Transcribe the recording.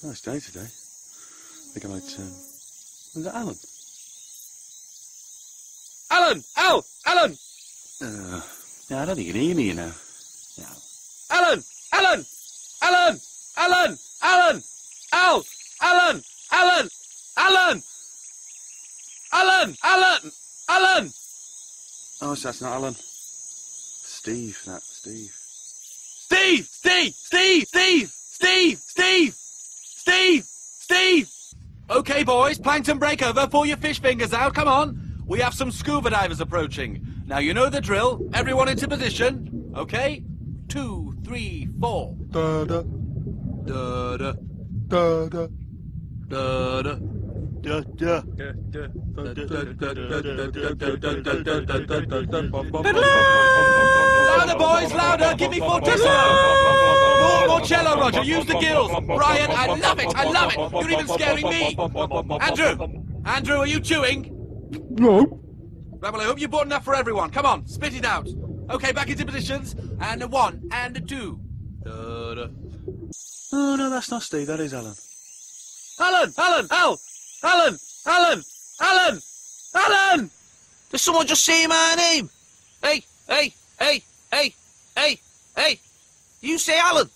Nice day today. I think I might. Um... Is that Alan? Alan! Al! Alan! Uh, yeah, I don't think you can hear me, you know. No. Alan! Alan! Alan! Alan! Alan! Al! Alan! Alan! Alan! Alan! Alan! Alan! Oh, so that's not Alan. Steve, that Steve. Steve! Steve! Steve! Steve! Steve! Steve! Steve! Steve! Okay, boys, plankton breakover. Pull your fish fingers out. Come on. We have some scuba divers approaching. Now, you know the drill. Everyone into position. Okay? Two, three, four. Da da. Da da. Da da. Da da. Da da. Louder, boys, louder. Give me fortissimo. More, more cello, Roger. Use the gills. Brian, I love it. I love it. You're even scaring me. Andrew. Andrew, are you chewing? No. Right, well, I hope you bought enough for everyone. Come on, spit it out. Okay, back into positions. And a one, and a two. Da-da. Oh, no, that's not Steve. That is Alan. Alan! Alan! Al! Alan! Alan! Alan! Alan! Did someone just say my name? Hey, hey, hey, hey, hey, hey. You say Alan.